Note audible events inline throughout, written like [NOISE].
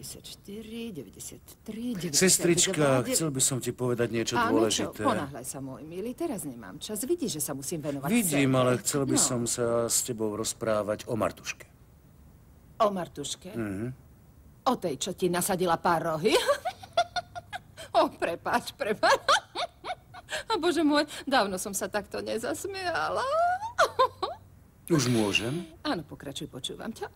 94, 93, 99... Sestrička, chcel by som ti povedať niečo Áno, dôležité. čo? Ponáhľaj sa, môj milý, teraz nemám čas. Vidíš, že sa musím venovať Vidím, ale chcel by no. som sa s tebou rozprávať o Martuške. O Martuške? Mhm. O tej, čo ti nasadila pár rohy? [LAUGHS] o, prepáč, prepáč. [LAUGHS] A bože môj, dávno som sa takto nezasmiala. [LAUGHS] Už môžem? Áno, pokračuj, počúvam ťa.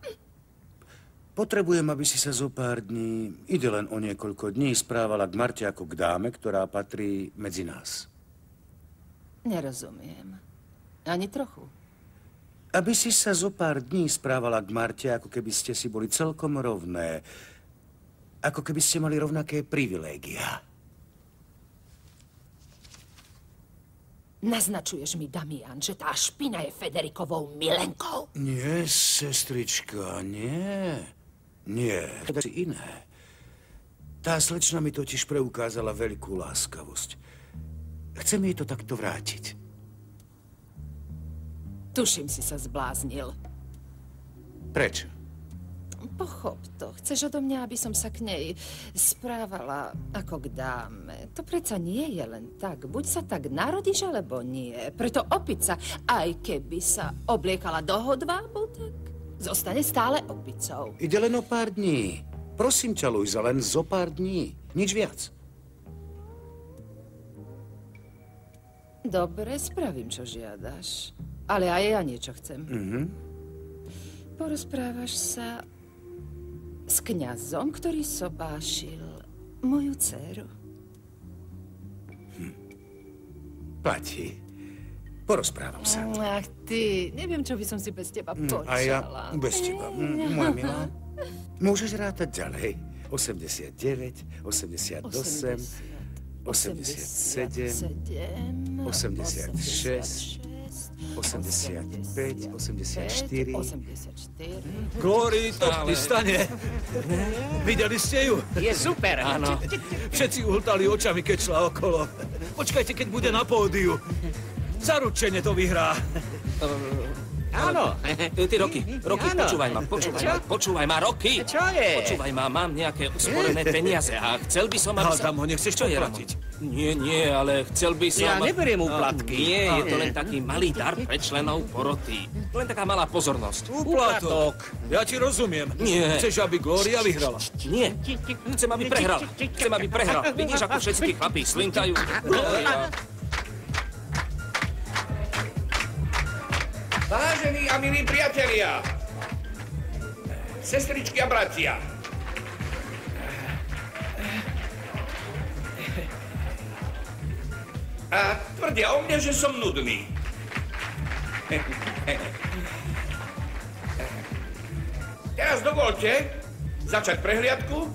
Potrebujem, aby si sa zo pár dní, ide len o niekoľko dní, správala k Marte ako k dáme, ktorá patrí medzi nás. Nerozumiem. Ani trochu. Aby si sa zo pár dní správala k Marte, ako keby ste si boli celkom rovné. Ako keby ste mali rovnaké privilégia. Naznačuješ mi, Damian, že tá špina je Federikovou milenkou? Nie, sestrička, nie. Nie, to si iné. Tá slečna mi totiž preukázala veľkú láskavosť. Chcem jej to takto vrátiť. Tuším, si sa zbláznil. Prečo? Pochop to. Chceš odo mňa, aby som sa k nej správala ako k dáme. To predsa nie je len tak. Buď sa tak narodíš, alebo nie. Preto opica, aj keby sa obliekala do hodvábu, tak zostane stále opicou. Ide len o pár dní. Prosím ťa, Luisa, len zo pár dní. Nič viac. Dobre, spravím, čo žiadaš. Ale aj ja niečo chcem. Mhm. Porozprávaš sa s kňazom, ktorý sobášil moju dceru. Platí. Porozprávam sa. Ach ty, neviem, čo by som si bez teba Mm, počala. A ja bez teba. Mm, Moja milá. Môžeš rátať ďalej. 89, 88, 87, 86, 85, 84. 84. Glory to stane. Videli ste ju? Je super. Áno. Všetci uhltali očami, keď šla okolo. Počkajte, keď bude na pódiu. Zaručene to vyhrá. Áno. [LAUGHS] Ty, Roky, Roky, Áno. počúvaj ma, počúvaj Čo? ma, počúvaj ma, Roky! Čo je? Počúvaj ma, mám nejaké usporené peniaze a chcel by som, aby sa... Hádam ho, nechceš Čo je, poplatiť? Nie, nie, ale chcel by som... Ja neberiem úplatky. Nie, je to len taký malý dar pre členov poroty. Len taká malá pozornosť. Úplatok. Ja ti rozumiem. Nie. Chceš, aby Gloria vyhrala? Nie, chcem, aby prehral. Chcem, aby prehral. Vidíš, ako všetci tí chlapí slintajú. Gloria. A milí priatelia, sestričky a bratia, a tvrdia o mne, že som nudný. Teraz dovolte začať prehliadku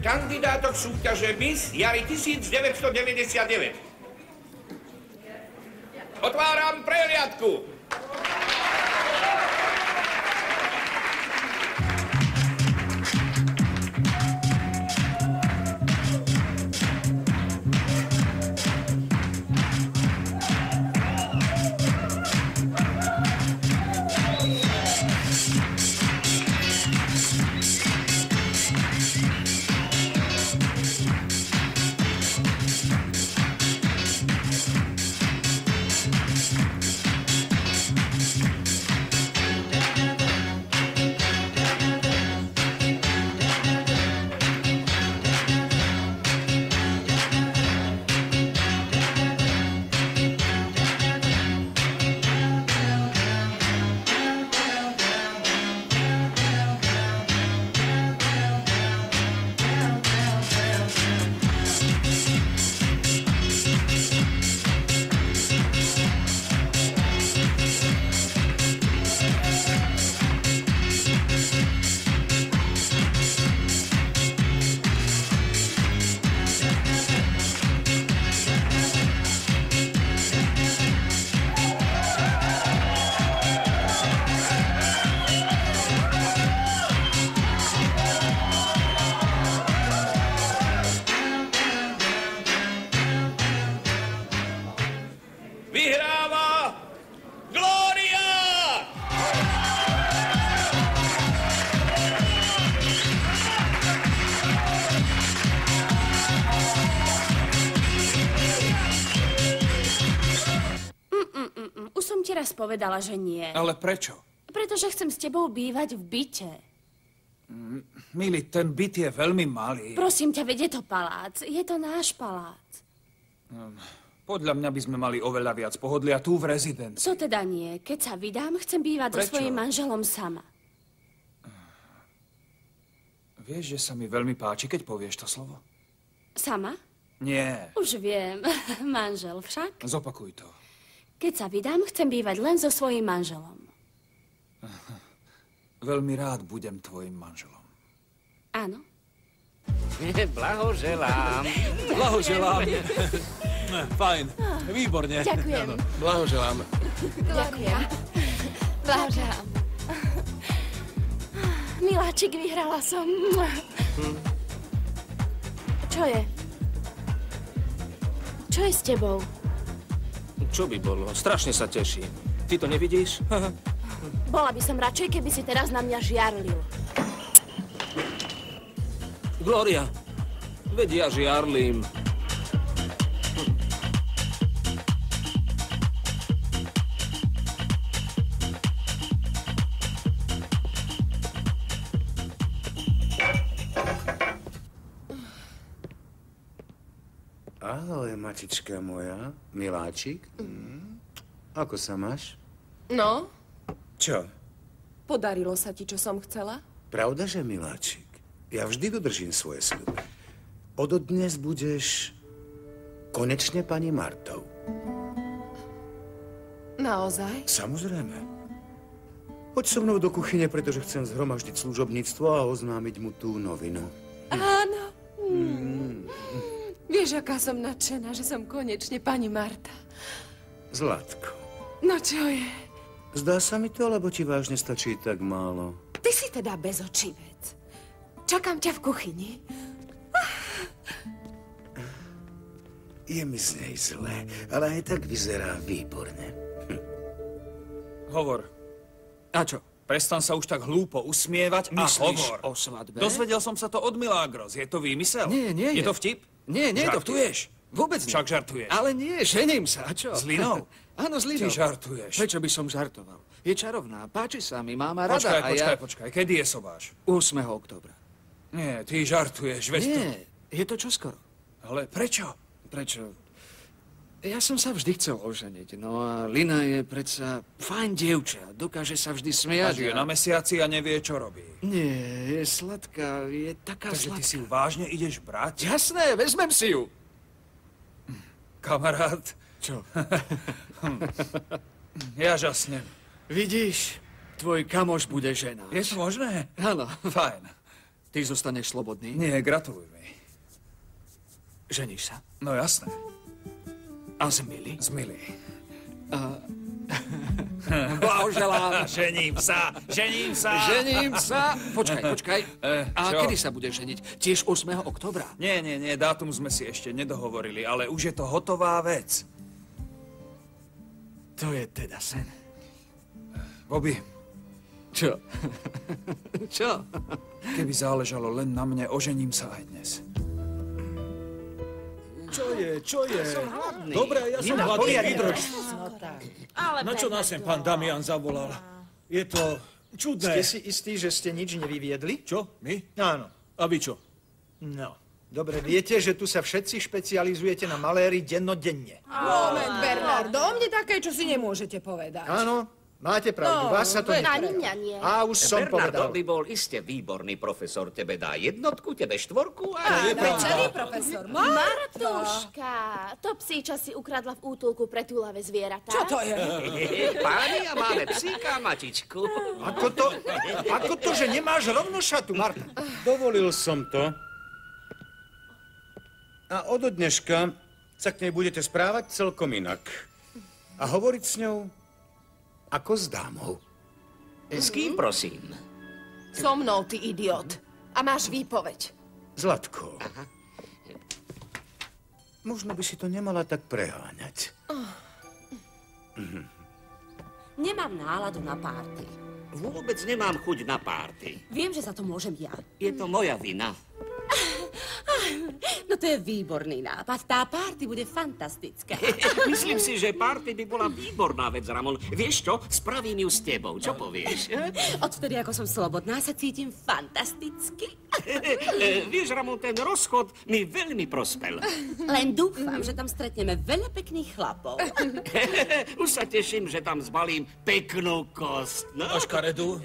kandidátok súťaže Miss Jary 1999. Otváram prehliadku. Povedala, že nie. Ale prečo? Pretože chcem s tebou bývať v byte. Mili, ten byt je veľmi malý. Prosím ťa, vedie to palác. Je to náš palác. Podľa mňa by sme mali oveľa viac pohodlia tu v rezidencii. Co teda nie? Keď sa vydám, chcem bývať so Prečo? svojím manželom sama. Vieš, že sa mi veľmi páči, keď povieš to slovo? Sama? Nie. Už viem. [LAUGHS] Manžel však. Zopakuj to. Keď sa vydám, chcem bývať len so svojím manželom. [LAUGHS] Veľmi rád budem tvojim manželom. Áno. [LAUGHS] Blahoželám. [LAUGHS] Blahoželám. Fajn. Výborne. Ďakujem. Blahoželám. Ďakujem. Blahoželám. Miláčik, vyhrala som. Čo je? Čo je s tebou? Čo by bolo? Strašne sa teším. Ty to nevidíš? Bola by som radšej, keby si teraz na mňa žiarlil. Gloria, veď ja žiarlim. Ahoj, matička moja, miláčik. Mm. Ako sa máš? No, Čo? podarilo sa ti, čo som chcela? Pravda, že miláčik? Ja vždy dodržím svoje sľuby. Od dnes budeš konečne pani Martou. Naozaj? Samozrejme. Poď so mnou do kuchyne, pretože chcem zhromaždiť služobníctvo a oznámiť mu tú novinu. Áno. Vieš, aká som nadšená, že som konečne pani Marta. Zlatko, No čo je? zdá sa mi to, alebo ti vážne stačí tak málo? Ty si teda bezočivec. Čakám ťa v kuchyni. Je mi z nej zle, ale aj tak vyzerá výborne. Hovor. A čo? Prestan sa už tak hlúpo usmievať a Myslíš hovor. o svadbe? Dozvedel som sa to od Milagros. Je to výmysel? Nie, nie Je je. to vtip? Nie, to. Žartuješ? Vôbec nie. Však žartuješ. Ale nie, žením sa, a čo? S Linou? [LAUGHS] Áno, s Linou. Ty žartuješ. Prečo by som žartoval? Je čarovná, páči sa mi, má ma rada Počkaj, a počkaj, ja... počkaj. Kedy je sobáš? 8. októbra. Nie, ty žartuješ, veď to... Nie, je to čoskoro. Ale prečo? Prečo? Ja som sa vždy chcel oženiť, no a Lina je predsa fajn dievča, dokáže sa vždy A smiať. žije na mesiaci a nevie, čo robí. Nie, je sladká, je taká Takže ty sladká. si ju vážne ideš brať? Jasné, vezmem si ju. Kamarát, Čo? ja žasnem. Vidíš, tvoj kamoš bude žena. Je to možné? Áno. Fajn. Ty zostaneš slobodný? Nie, gratuluj mi. Ženíš sa? No jasné, A zmili? zmilý. [LAUGHS] Blahoželám. Žením sa, žením sa. Žením sa. Počkaj, počkaj. [LAUGHS] Eh, A čo? kedy sa bude ženiť? Tiež 8. oktobra. Nie, nie, nie, dátum sme si ešte nedohovorili, ale už je to hotová vec. To je teda sen. Bobby, Čo? [LAUGHS] Čo? keby záležalo len na mne, ožením sa aj dnes. Čo je, čo je? Dobre, ja som hladný, vydrž. Ale Na čo nás sem pán Damian zavolal? Je to čudné. Ste si istí, že ste nič nevyviedli? Čo? My? Áno. A vy čo? No. Dobre, viete, že tu sa všetci špecializujete na maléry dennodenne. Moment, Bernardo, o mne také, čo si nemôžete povedať. Áno, máte pravdu, No, vás sa to mňa nie. A už som Bernardo povedal. by bol iste výborný profesor. Tebe dá jednotku, tebe štvorku a... Áno, celý profesor. Martuška, to psíča si ukradla v útulku pre túlavé zvieratá. Čo to je? [LAUGHS] Páni, a máme psíka a matičku. Ako to, ako to, že nemáš rovno šatu, Marta? Dovolil som to. A od dneška sa k nej budete správať celkom inak. A hovoriť s ňou ako s dámou. S kým, prosím? So mnou, ty idiot. A máš výpoveď. Zlatko. Možno by si to nemala tak preháňať. [SIGHS] Nemám náladu na párty. Vôbec nemám chuť na párty. Viem, že za to môžem ja. Je to moja vina. To je výborný nápad. Tá party bude fantastická. [LAUGHS] Myslím si, že party by bola výborná vec, Ramon. Vieš čo? Spravím ju s tebou. Čo povieš? [LAUGHS] Odvtedy, ako som slobodná, sa cítim fantasticky. [LAUGHS] E, Vieš, Ramon, ten rozchod mi veľmi prospel. Len dúfam, že tam stretneme veľa pekných chlapov. Už sa teším, že tam zbalím peknú kost. No, A škaredu?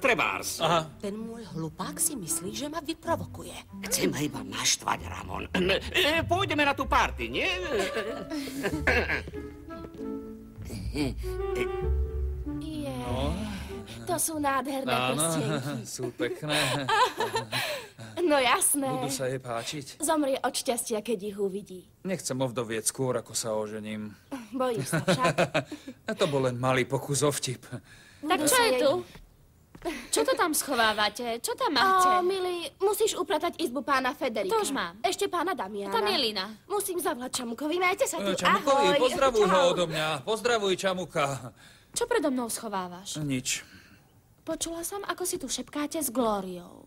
Trebárs. Aha. Ten môj hlupák si myslí, že ma vyprovokuje. Chcem ma iba naštvať, Ramon. E, Pôjdeme na tú party, nie? Je. To sú nádherné prstienky. [LAUGHS] sú pekné. [LAUGHS] No jasné. Budú sa jej páčiť. Zomrie od šťastia, keď ich uvidí. Nechcem ovdovieť skôr, ako sa ožením. Bojí sa však. [LAUGHS] To bol len malý pokus o vtip. Tak čo je tu? Čo to tam schovávate? Čo tam máte? Ó, milý, musíš upratať izbu pána Federika. To už mám. Ešte pána Damiana. Tam je Lina. Musím zavolať Čamukovi. Majte sa tu. Čamukovi, Ahoj. pozdravuj ho Čau. odo mňa. Pozdravuj, Čamuka. Čo predo mnou schovávaš? Nič. Počula som, ako si tu šepkáte s Glóriou.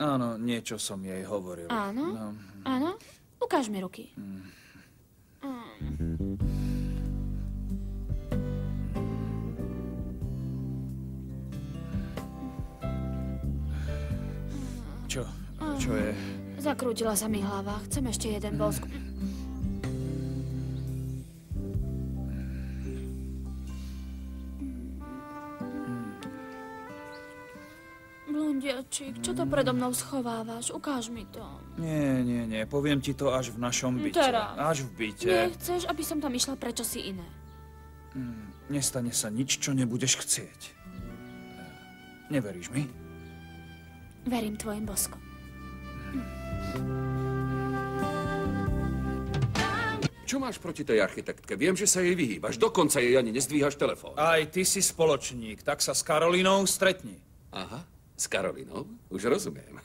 Áno, niečo som jej hovoril. Áno? No. Áno? Ukáž mi ruky. Čo? Čo je? Zakrútila sa mi hlava. Chcem ešte jeden bosk. Blondiačik, čo to predo mnou schovávaš? Ukáž mi to. Nie, nie, nie. Poviem ti to až v našom byte. Teraz. Až v byte. Nechceš, aby som tam išla prečo si iné. Nestane sa nič, čo nebudeš chcieť. Neveríš mi? Verím tvojim boskom. Čo máš proti tej architektke? Viem, že sa jej vyhýbaš. Dokonca jej ani nezdvíhaš telefón. Aj ty si spoločník, tak sa s Karolínou stretni. Aha, s Karolinou? Už rozumiem.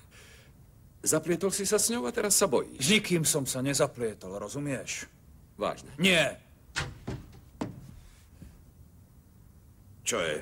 Zaplietol si sa s ňou a teraz sa bojíš. S nikým som sa nezaplietol, rozumieš? Vážne. Nie. Čo je?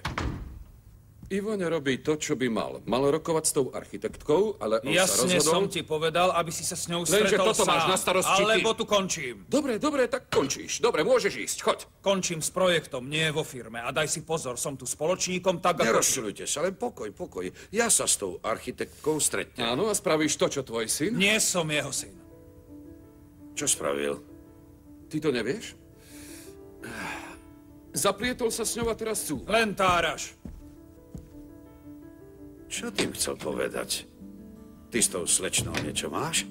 Ivo nerobí to, čo by mal. Mal rokovať s tou architektkou, ale on sa Jasne rozhodol... som ti povedal, aby si sa s ňou Lenže stretol toto sám. máš na starosti ty. Alebo tu končím. Dobre, dobre, tak končíš. Dobre, môžeš ísť, choď. Končím s projektom, nie vo firme. A daj si pozor, som tu spoločníkom, tak ako... Nerozčilujte sa, len pokoj, pokoj. Ja sa s tou architektkou stretnem. Áno, a spravíš to, čo tvoj syn? Nie som jeho syn. Čo spravil? Ty to nevieš? Zaplietol sa s ňou a teraz sú. Len táraš. Čo tým chcel povedať? Ty s tou slečnou niečo máš?